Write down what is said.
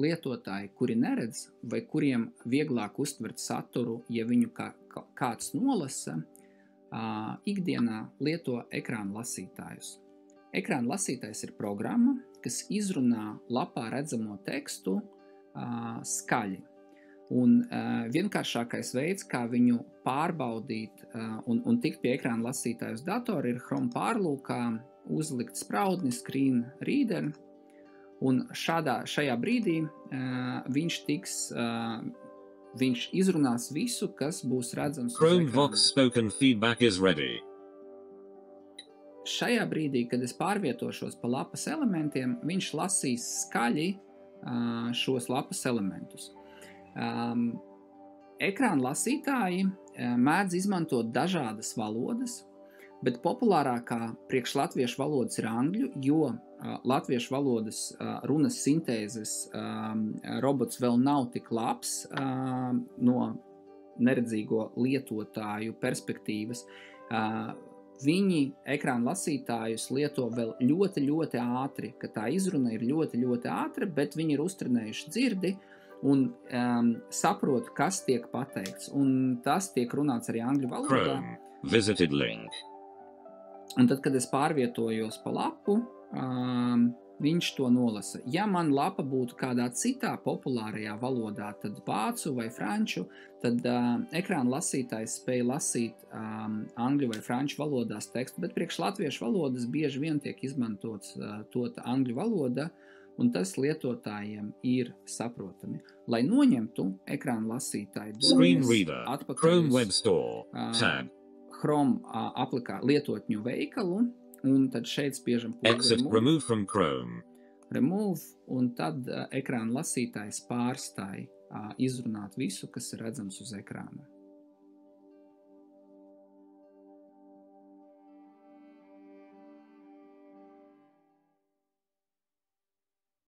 lietotāji, kuri neredz vai kuriem vieglāk uztvert saturu, ja viņu kā, kā, kāds nolasa, uh, ikdienā lieto ekrāna lasītājus. Ekrāna lasītājs ir programma, kas izrunā lapā redzamo tekstu uh, skaļi. Un uh, vienkāršākais veids, kā viņu pārbaudīt uh, un, un tikt pie ekrāna lasītāja uz datora, ir Chrome pārlūkā uzlikt spraudni, screen reader. Un šādā, šajā brīdī uh, viņš tiks, uh, viņš izrunās visu, kas būs redzams. Chrome Vox spoken feedback is ready. Šajā brīdī, kad es pārvietošos pa lapas elementiem, viņš lasīs skaļi uh, šos lapas elementus. Um, ekrāna lasītāji um, mēdz izmantot dažādas valodas, bet populārākā priekš latviešu valodas ir angļu, jo latviešu valodas runas sintēzes robots vēl nav tik labs no neredzīgo lietotāju perspektīvas. Viņi ekrāna lasītājus lieto vēl ļoti, ļoti ātri, ka tā izruna ir ļoti, ļoti ātra, bet viņi ir uztrenējuši dzirdi, un um, saprotu, kas tiek pateikts. Un tas tiek runāts arī angļu valodā. Chrome. Visited link. Un tad, kad es pārvietojos pa lapu, um, viņš to nolasa. Ja man lapa būtu kādā citā populārajā valodā, tad vācu vai franču, tad uh, ekrāna lasītājs spēja lasīt um, angļu vai franču valodās tekstu, bet priekš latviešu valodas bieži vien tiek izmantots uh, to angļu valoda. Uh, un tas lietotājiem ir saprotami. Lai noņemtu ekrāna lasītāju atpakaļ Chrome Web Store, tab. Chrome aplikā lietotņu veikalu, un tad šeit spiežam Exit remove, remove from Chrome. Remove, un tad uh, ekrāna lasītājs pārstāja uh, izrunāt visu, kas ir redzams uz ekrāna.